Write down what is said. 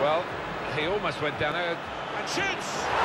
Well, he almost went down there. And shoots!